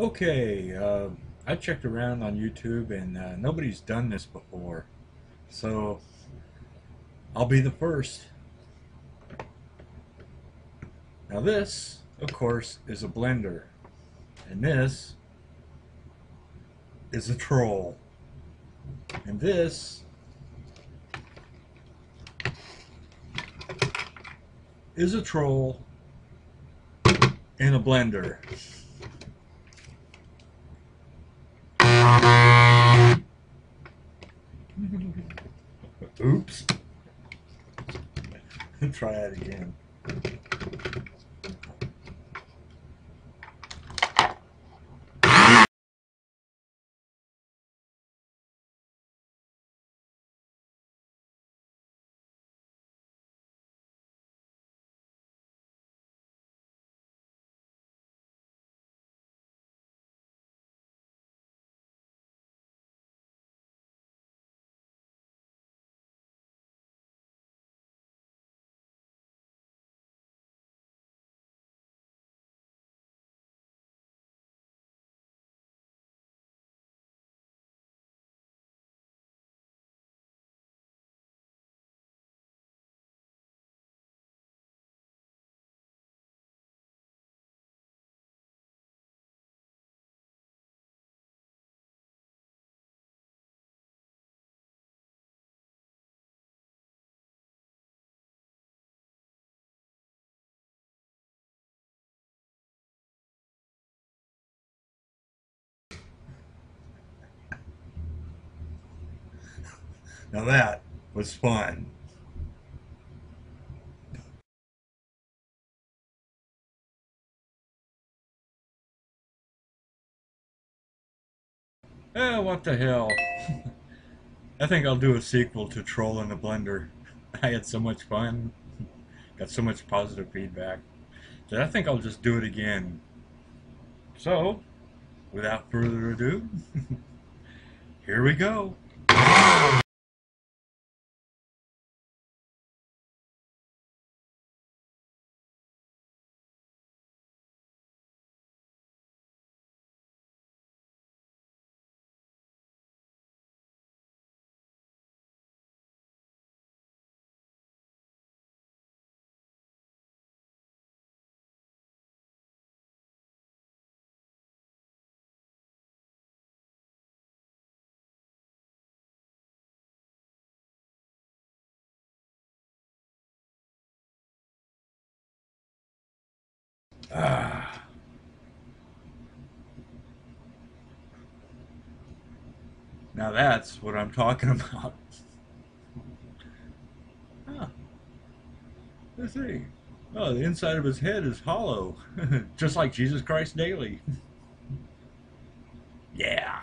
Okay, uh, I checked around on YouTube and uh, nobody's done this before. So I'll be the first. Now this, of course, is a blender. And this is a troll. And this is a troll in a blender. Oops. Try that again. Now that was fun. Eh, what the hell. I think I'll do a sequel to Troll in the Blender. I had so much fun. Got so much positive feedback. That I think I'll just do it again. So, without further ado, here we go. Ah. Now that's what I'm talking about. Huh. Let's see. Oh, the inside of his head is hollow, just like Jesus Christ daily. yeah.